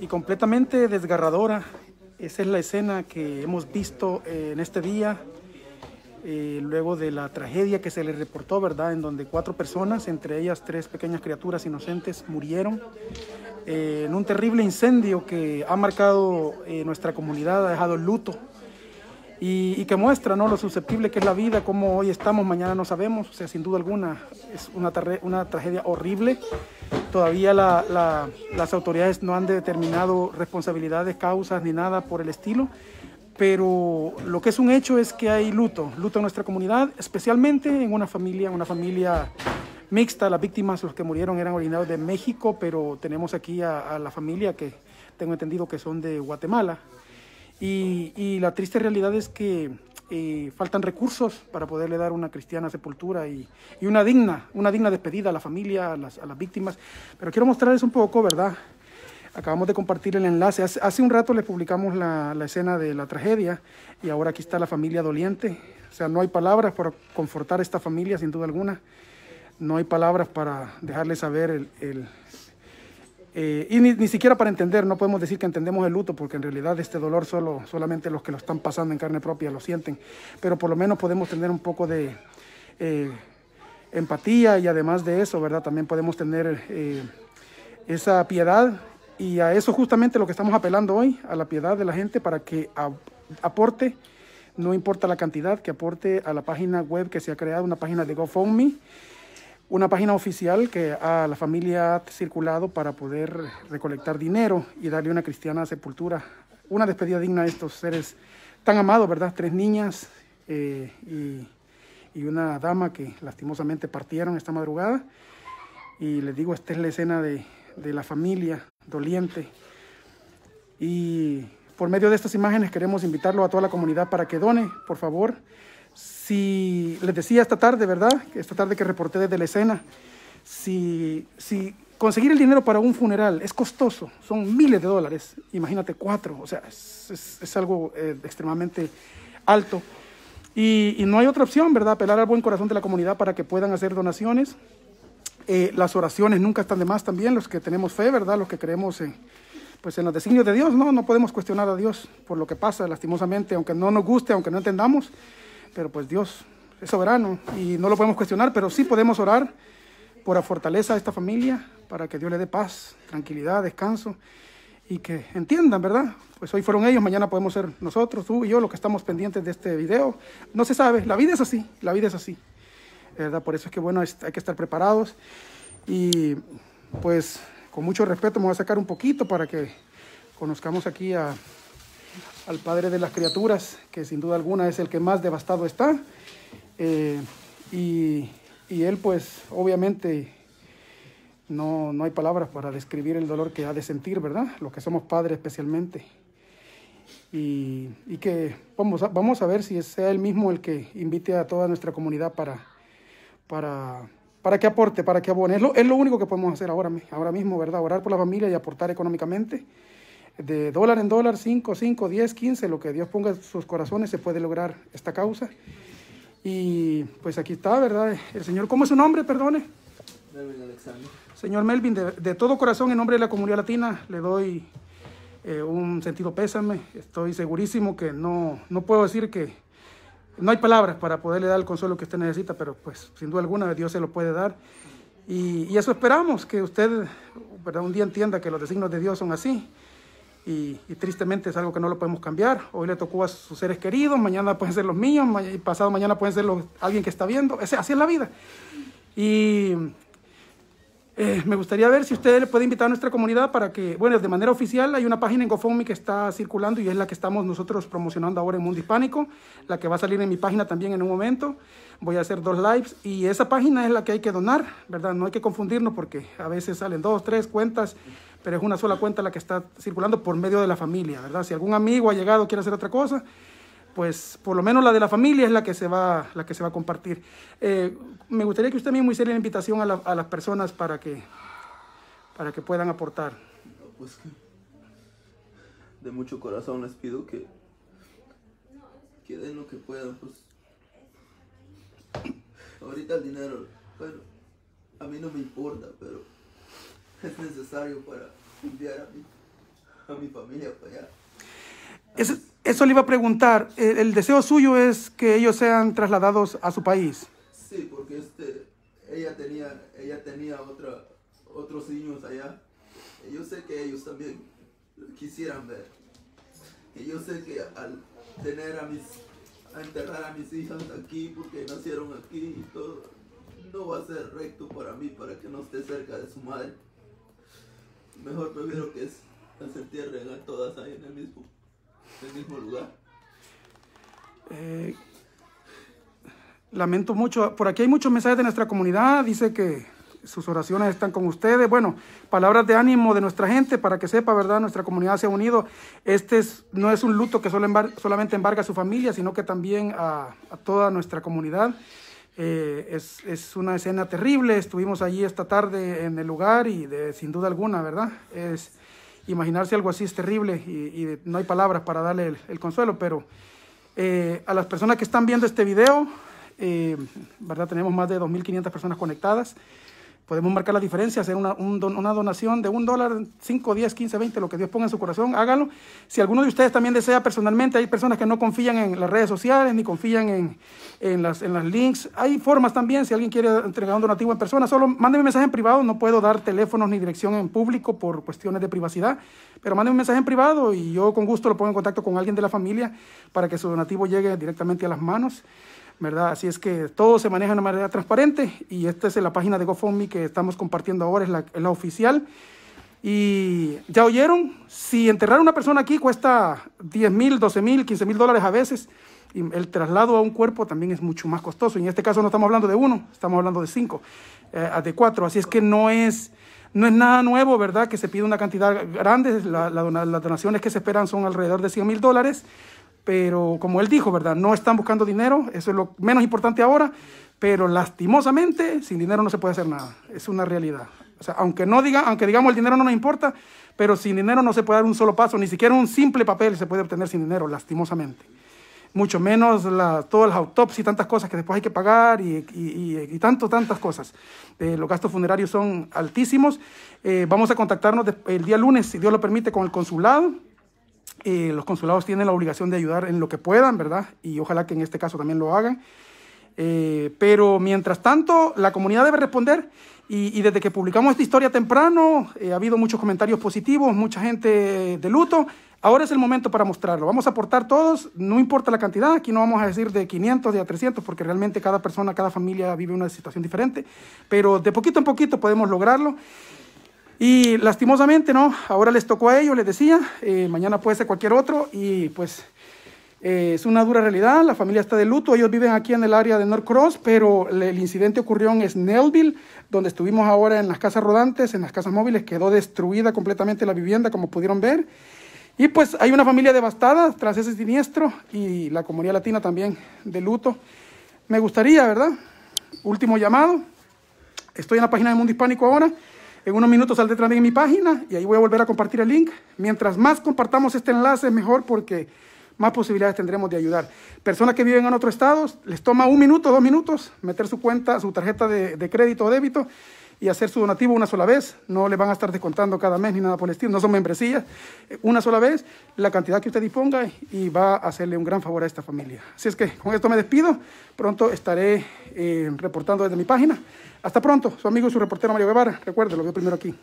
y completamente desgarradora. Esa es la escena que hemos visto eh, en este día, eh, luego de la tragedia que se le reportó, ¿verdad? En donde cuatro personas, entre ellas tres pequeñas criaturas inocentes, murieron eh, en un terrible incendio que ha marcado nuestra comunidad, ha dejado luto y, que muestra ¿no? lo susceptible que es la vida, cómo hoy estamos, mañana no sabemos, o sea, sin duda alguna es una, una tragedia horrible. Todavía las autoridades no han determinado responsabilidades, causas ni nada por el estilo, pero lo que es un hecho es que hay luto, luto en nuestra comunidad, especialmente en una familia, una familia mixta. Las víctimas, los que murieron, eran originarios de México, pero tenemos aquí a la familia que tengo entendido que son de Guatemala. Y, la triste realidad es que eh, faltan recursos para poderle dar una cristiana sepultura y, una digna, una digna despedida a la familia, a las, víctimas. Pero quiero mostrarles un poco, ¿verdad? Acabamos de compartir el enlace. Hace, un rato les publicamos la, escena de la tragedia y ahora aquí está la familia doliente. O sea, no hay palabras para confortar a esta familia, sin duda alguna. No hay palabras para dejarles saber el, eh, y ni, siquiera para entender, no podemos decir que entendemos el luto, porque en realidad este dolor solo, solamente los que lo están pasando en carne propia lo sienten, pero por lo menos podemos tener un poco de eh, empatía y además de eso, ¿verdad? También podemos tener eh, esa piedad y a eso justamente lo que estamos apelando hoy, a la piedad de la gente para que aporte, no importa la cantidad, que aporte a la página web que se ha creado, una página de GoFundMe una página oficial que a la familia ha circulado para poder recolectar dinero y darle una cristiana sepultura, una despedida digna a estos seres tan amados, ¿verdad? Tres niñas eh, y, una dama que lastimosamente partieron esta madrugada. Y les digo, esta es la escena de, de la familia doliente. Y por medio de estas imágenes queremos invitarlo a toda la comunidad para que done, por favor. Si les decía esta tarde, ¿verdad? Esta tarde que reporté desde la escena, si, si conseguir el dinero para un funeral es costoso, son miles de dólares, imagínate cuatro, o sea, es, es, algo eh, extremadamente alto. Y, y, no hay otra opción, ¿verdad? Apelar al buen corazón de la comunidad para que puedan hacer donaciones. Eh, las oraciones nunca están de más también, los que tenemos fe, ¿verdad? Los que creemos en, pues en los designios de Dios, no, no podemos cuestionar a Dios por lo que pasa, lastimosamente, aunque no nos guste, aunque no entendamos pero pues Dios es soberano y no lo podemos cuestionar, pero sí podemos orar por la fortaleza de esta familia, para que Dios le dé paz, tranquilidad, descanso y que entiendan, ¿verdad? Pues hoy fueron ellos, mañana podemos ser nosotros, tú y yo, los que estamos pendientes de este video. No se sabe, la vida es así, la vida es así, ¿verdad? Por eso es que, bueno, hay que estar preparados y pues con mucho respeto me voy a sacar un poquito para que conozcamos aquí a al Padre de las criaturas, que sin duda alguna es el que más devastado está. Eh, y, él pues obviamente no, no, hay palabras para describir el dolor que ha de sentir, ¿verdad? Los que somos padres especialmente. Y, que vamos a, vamos a ver si sea él mismo el que invite a toda nuestra comunidad para, para, para que aporte, para que abone. Es lo, es lo único que podemos hacer ahora, ahora mismo, ¿verdad? Orar por la familia y aportar económicamente de dólar en dólar, 5, 5, 10, 15, lo que Dios ponga en sus corazones, se puede lograr esta causa. Y pues aquí está, ¿verdad? El Señor, ¿cómo es su nombre? Perdone. Melvin Alexander. Señor Melvin, de, todo corazón, en nombre de la comunidad latina, le doy eh, un sentido pésame. Estoy segurísimo que no, no puedo decir que no hay palabras para poderle dar el consuelo que usted necesita, pero pues sin duda alguna Dios se lo puede dar. Y, y eso esperamos, que usted ¿verdad? un día entienda que los designios de Dios son así y, tristemente es algo que no lo podemos cambiar. Hoy le tocó a sus seres queridos, mañana pueden ser los míos, y pasado mañana pueden ser alguien que está viendo. así es la vida. Y eh, me gustaría ver si usted le puede invitar a nuestra comunidad para que, bueno, de manera oficial hay una página en GoFundMe que está circulando y es la que estamos nosotros promocionando ahora en Mundo Hispánico, la que va a salir en mi página también en un momento. Voy a hacer dos lives y esa página es la que hay que donar, ¿verdad? No hay que confundirnos porque a veces salen dos, tres cuentas pero es una sola cuenta la que está circulando por medio de la familia, ¿verdad? Si algún amigo ha llegado quiere hacer otra cosa, pues por lo menos la de la familia es la que se va, la que se va a compartir. Eh, me gustaría que usted mismo hiciera la invitación a, las personas para que, para que puedan aportar. Pues de mucho corazón les pido que, que den lo que puedan, pues ahorita el dinero, bueno, a mí no me importa, pero es necesario para enviar a mi, a mi familia para allá. Eso, eso le iba a preguntar. El, el deseo suyo es que ellos sean trasladados a su país. Sí, porque este, ella tenía, ella tenía otra, otros niños allá. Yo sé que ellos también quisieran ver. Y yo sé que al tener a mis, a enterrar a mis hijas aquí porque nacieron aquí y todo, no va a ser recto para mí para que no esté cerca de su madre. Mejor prefiero que es- las entierren a todas ahí en el mismo, el mismo lugar. Eh, lamento mucho. Por aquí hay muchos mensajes de nuestra comunidad. Dice que sus oraciones están con ustedes. Bueno, palabras de ánimo de nuestra gente para que sepa, ¿verdad? Nuestra comunidad se ha unido. Este es- no es un luto que solo embar- solamente embarga a su familia, sino que también a, a toda nuestra comunidad. Eh, es, es una escena terrible. Estuvimos allí esta tarde en el lugar y de, sin duda alguna, ¿verdad? Es, imaginarse algo así es terrible y, y no hay palabras para darle el, el consuelo, pero eh, a las personas que están viendo este video, eh, ¿verdad? Tenemos más de 2.500 personas conectadas. Podemos marcar la diferencia, hacer una, un don- una donación de un dólar, 5, 10, 15, 20, lo que Dios ponga en su corazón, hágalo. Si alguno de ustedes también desea personalmente, hay personas que no confían en las redes sociales ni confían en, en, las, en las links. Hay formas también, si alguien quiere entregar un donativo en persona, solo mándeme un mensaje en privado, no puedo dar teléfonos ni dirección en público por cuestiones de privacidad, pero mándeme un mensaje en privado y yo con gusto lo pongo en contacto con alguien de la familia para que su donativo llegue directamente a las manos. ¿Verdad? Así es que todo se maneja de una manera transparente y esta es la página de GoFundMe que estamos compartiendo ahora, es la, es la oficial. Y ya oyeron, si enterrar a una persona aquí cuesta 10 mil, 12 mil, 15 mil dólares a veces, y el traslado a un cuerpo también es mucho más costoso. Y en este caso no estamos hablando de uno, estamos hablando de cinco, eh, de cuatro. Así es que no es, no es nada nuevo, ¿verdad? Que se pide una cantidad grande. La- la las donaciones que se esperan son alrededor de 100 mil dólares. Pero como él dijo, ¿verdad? No están buscando dinero, eso es lo menos importante ahora. Pero lastimosamente, sin dinero no se puede hacer nada. Es una realidad. O sea, aunque no diga, aunque digamos el dinero no nos importa, pero sin dinero no se puede dar un solo paso, ni siquiera un simple papel se puede obtener sin dinero, lastimosamente mucho menos la, todas las autopsias y tantas cosas que después hay que pagar y, y, tanto, tantas cosas. Eh, los gastos funerarios son altísimos. Eh, vamos a contactarnos el día lunes, si Dios lo permite, con el consulado. Los consulados tienen la obligación de ayudar en lo que puedan, ¿verdad? Y ojalá que en este caso también lo hagan. Eh, pero mientras tanto, la comunidad debe responder y, y desde que publicamos esta historia temprano, eh, ha habido muchos comentarios positivos, mucha gente de luto. Ahora es el momento para mostrarlo. Vamos a aportar todos, no importa la cantidad, aquí no vamos a decir de 500, de a 300, porque realmente cada persona, cada familia vive una situación diferente, pero de poquito en poquito podemos lograrlo. Y lastimosamente, ¿no? Ahora les tocó a ellos, les decía, eh, mañana puede ser cualquier otro y pues eh, es una dura realidad, la familia está de luto, ellos viven aquí en el área de North Cross, pero el, incidente ocurrió en Snellville, donde estuvimos ahora en las casas rodantes, en las casas móviles, quedó destruida completamente la vivienda, como pudieron ver. Y pues hay una familia devastada tras ese siniestro y la comunidad latina también de luto. Me gustaría, ¿verdad? Último llamado. Estoy en la página de Mundo Hispánico ahora. En unos minutos saldré también en mi página y ahí voy a volver a compartir el link. Mientras más compartamos este enlace, mejor porque más posibilidades tendremos de ayudar. Personas que viven en otros estados, les toma un minuto, dos minutos, meter su cuenta, su tarjeta de, de crédito o débito y hacer su donativo una sola vez. No le van a estar descontando cada mes ni nada por el estilo. No son membresías. Eh, Una sola vez, la cantidad que usted disponga y va a hacerle un gran favor a esta familia. Así es que con esto me despido. Pronto estaré eh, reportando desde mi página. Hasta pronto. Su amigo y su reportero Mario Guevara. Recuerde, lo veo primero aquí.